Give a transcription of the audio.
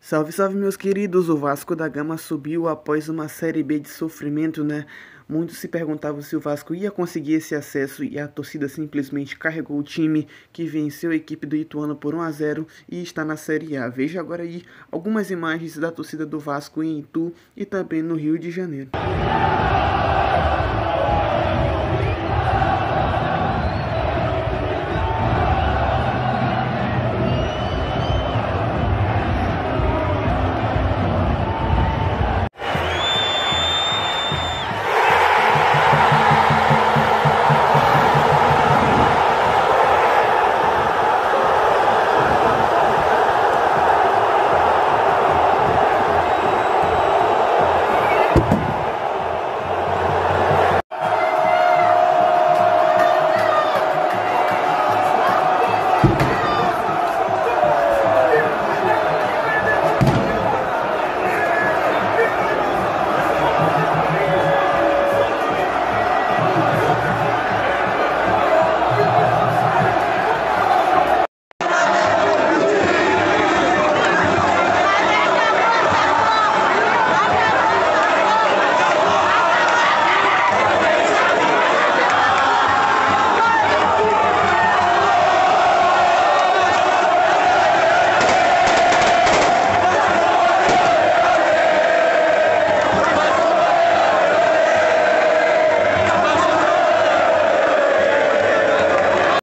Salve, salve, meus queridos! O Vasco da Gama subiu após uma Série B de sofrimento, né? Muitos se perguntavam se o Vasco ia conseguir esse acesso e a torcida simplesmente carregou o time que venceu a equipe do Ituano por 1 a 0 e está na Série A. Veja agora aí algumas imagens da torcida do Vasco em Itu e também no Rio de Janeiro.